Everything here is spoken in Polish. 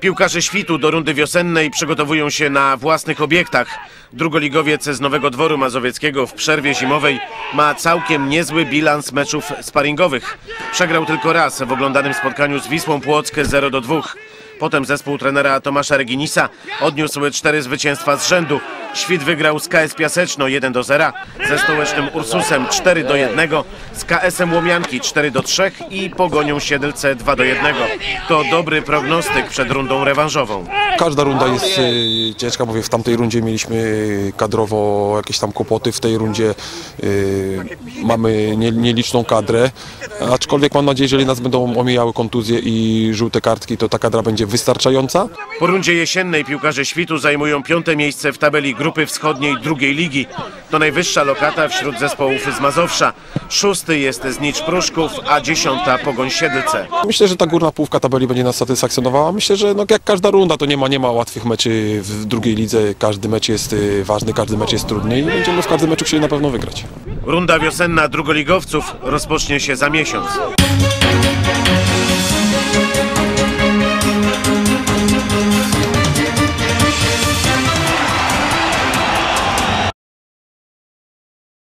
Piłkarze świtu do rundy wiosennej przygotowują się na własnych obiektach. Drugoligowiec z Nowego Dworu Mazowieckiego w przerwie zimowej ma całkiem niezły bilans meczów sparingowych. Przegrał tylko raz w oglądanym spotkaniu z Wisłą Płock 0 do 2. Potem zespół trenera Tomasza Reginisa odniósł cztery zwycięstwa z rzędu. Świt wygrał z KS Piaseczno 1 do 0, ze stołecznym Ursusem 4 do 1, z KS-em Łomianki 4 do 3 i Pogonią Siedlce 2 do 1. To dobry prognostyk przed rundą rewanżową. Każda runda jest y, ciężka, mówię, w tamtej rundzie mieliśmy y, kadrowo jakieś tam kłopoty, w tej rundzie y, mamy nie, nieliczną kadrę, aczkolwiek mam nadzieję, że jeżeli nas będą omijały kontuzje i żółte kartki, to ta kadra będzie wystarczająca. Po rundzie jesiennej piłkarze świtu zajmują piąte miejsce w tabeli grupy wschodniej drugiej ligi. To najwyższa lokata wśród zespołów z Mazowsza. Szósty jest Znicz Pruszków, a dziesiąta Pogoń Siedlce. Myślę, że ta górna połówka tabeli będzie nas satysfakcjonowała. Myślę, że no, jak każda runda, to nie ma, nie ma łatwych meczy w drugiej lidze. Każdy mecz jest y, ważny, każdy mecz jest trudny i będziemy w każdym meczu chcieli na pewno wygrać. Runda wiosenna drugoligowców rozpocznie się za miesiąc.